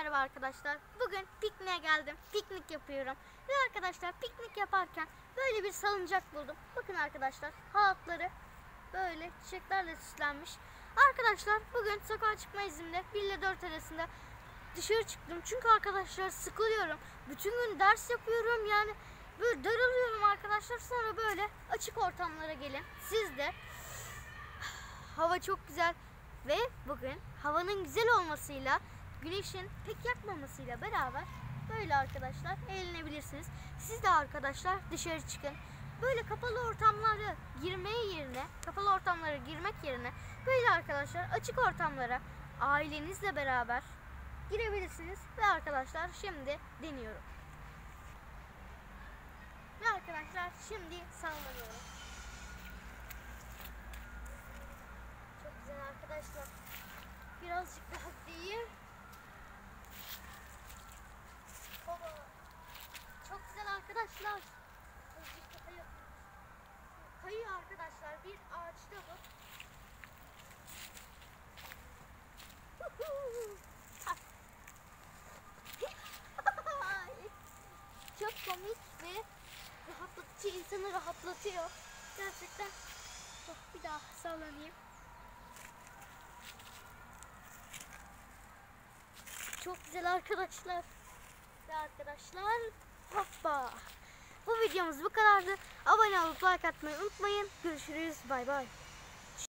merhaba arkadaşlar. Bugün pikniğe geldim. Piknik yapıyorum. Ve arkadaşlar piknik yaparken böyle bir salıncak buldum. Bakın arkadaşlar halatları böyle çiçeklerle süslenmiş. Arkadaşlar bugün sokağa çıkma iznimde 1 ile 4 arasında dışarı çıktım. Çünkü arkadaşlar sıkılıyorum. Bütün gün ders yapıyorum yani böyle daralıyorum arkadaşlar. Sonra böyle açık ortamlara gelin. Siz de hava çok güzel ve bugün havanın güzel olmasıyla güneşin pek yakmamasıyla beraber böyle arkadaşlar eğlenebilirsiniz. Siz de arkadaşlar dışarı çıkın. Böyle kapalı ortamlara girmeye yerine, kapalı ortamlara girmek yerine böyle arkadaşlar açık ortamlara ailenizle beraber girebilirsiniz ve arkadaşlar şimdi deniyorum. Ve arkadaşlar şimdi sallanıyorum. Çok güzel arkadaşlar. Birazcık daha değil. Baba. Çok güzel arkadaşlar. Azıcık daha yapıyoruz. Kayıyor arkadaşlar. Bir ağaçta bu. Huhu. Çok komik ve rahatlatıcı insanı rahatlatıyor. Gerçekten. Oh, bir daha sallanayım. Çok güzel arkadaşlar. Ve arkadaşlar hoppa. Bu videomuz bu kadardı. Abone olup like atmayı unutmayın. Görüşürüz. Bay bay.